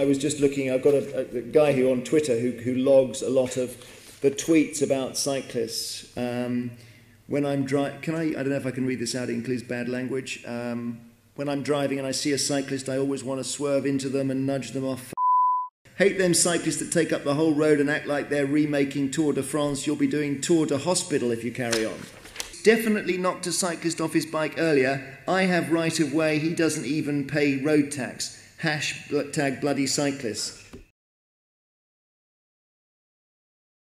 I was just looking. I've got a, a guy who on Twitter who, who logs a lot of the tweets about cyclists. Um, when I'm driving, can I? I don't know if I can read this out. It includes bad language. Um, when I'm driving and I see a cyclist, I always want to swerve into them and nudge them off. Hate them cyclists that take up the whole road and act like they're remaking Tour de France. You'll be doing Tour de Hospital if you carry on. Definitely knocked a cyclist off his bike earlier. I have right of way. He doesn't even pay road tax. Hashtag bloody cyclists.